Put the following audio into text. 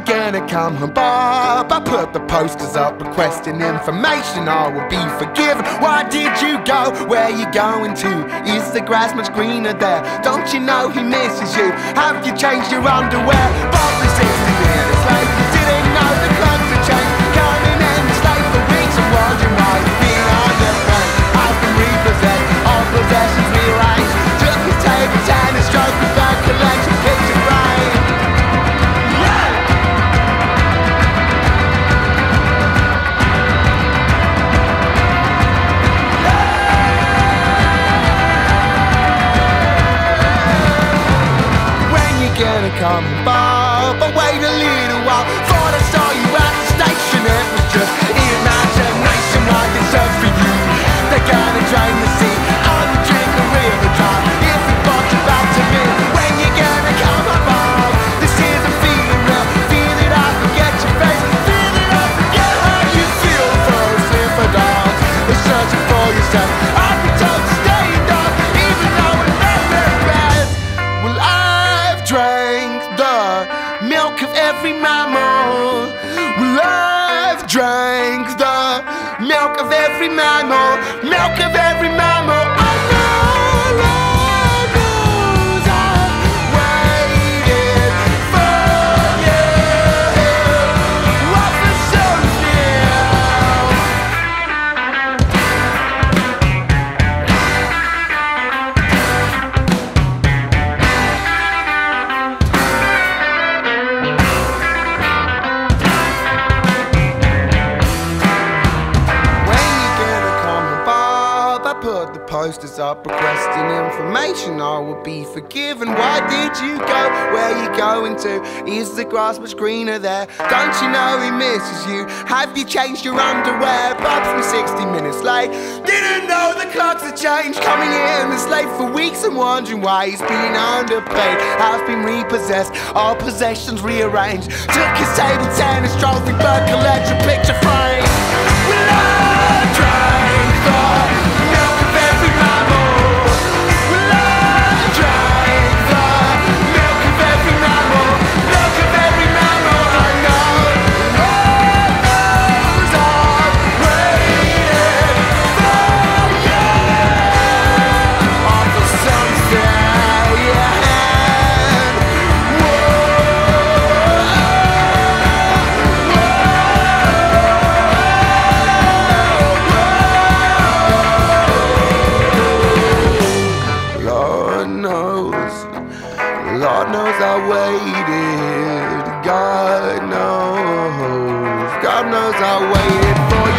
gonna come home, Bob? I put the posters up requesting information. I will be forgiven. Why did you go? Where you going to? Is the grass much greener there? Don't you know he misses you? Have you changed your underwear? Bob gonna come Bob? I wait a little while Thought I saw you at the station It was just of every mammal. Well, I've drank the milk of every mammal. Milk of every mammal. Posters up requesting information. I will be forgiven. Why did you go? Where you going to? Is the grass much greener there? Don't you know he misses you? Have you changed your underwear? Bob's been 60 minutes late. Didn't know the clocks had changed. Coming in this late for weeks and wondering why he's been underpaid. House been repossessed, all possessions rearranged. Took his table tennis trophy, but collection picture frame. Well, Knows I waited. God knows, God knows I waited.